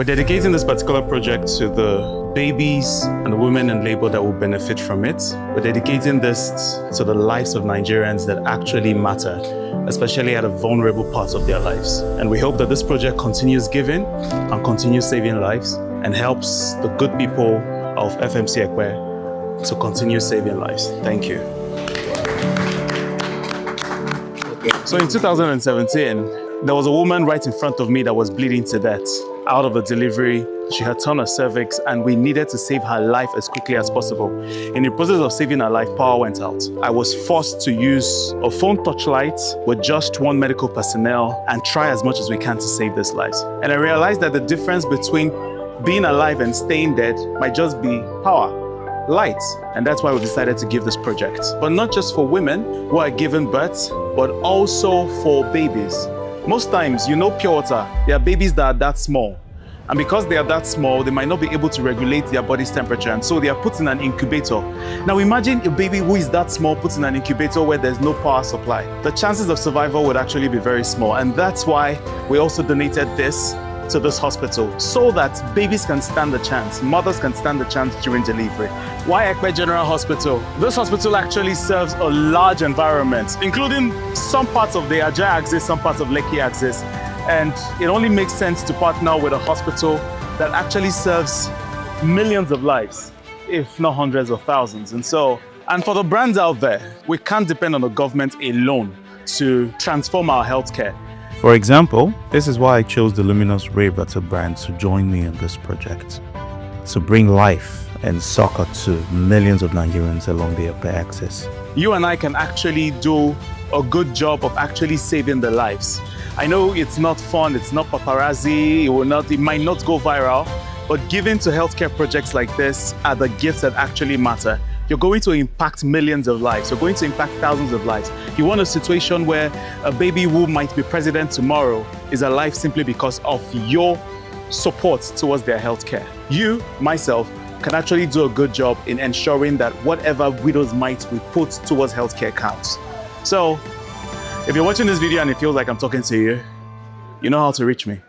We're dedicating this particular project to the babies and the women in labor that will benefit from it. We're dedicating this to the lives of Nigerians that actually matter, especially at a vulnerable part of their lives. And we hope that this project continues giving and continues saving lives and helps the good people of FMC Ekwe to continue saving lives. Thank you. So in 2017, there was a woman right in front of me that was bleeding to death out of a delivery. She had torn her cervix and we needed to save her life as quickly as possible. In the process of saving her life, power went out. I was forced to use a phone touchlight with just one medical personnel and try as much as we can to save this lives. And I realized that the difference between being alive and staying dead might just be power light. And that's why we decided to give this project. But not just for women who are giving birth, but also for babies. Most times, you know pure water, there are babies that are that small. And because they are that small, they might not be able to regulate their body's temperature. And so they are put in an incubator. Now imagine a baby who is that small put in an incubator where there's no power supply. The chances of survival would actually be very small. And that's why we also donated this to this hospital so that babies can stand a chance, mothers can stand a chance during delivery. Why Epe General Hospital? This hospital actually serves a large environment, including some parts of the Ajah axis, some parts of Lekki axis. And it only makes sense to partner with a hospital that actually serves millions of lives, if not hundreds of thousands. And so, and for the brands out there, we can't depend on the government alone to transform our healthcare. For example, this is why I chose the Luminous Rayverter brand to join me in this project. To bring life and soccer to millions of Nigerians along the Epe axis. You and I can actually do a good job of actually saving their lives. I know it's not fun, it's not paparazzi, it will not, it might not go viral, but giving to healthcare projects like this are the gifts that actually matter you're going to impact millions of lives. You're going to impact thousands of lives. You want a situation where a baby who might be president tomorrow is alive simply because of your support towards their healthcare. You, myself, can actually do a good job in ensuring that whatever widow's might we put towards healthcare counts. So, if you're watching this video and it feels like I'm talking to you, you know how to reach me.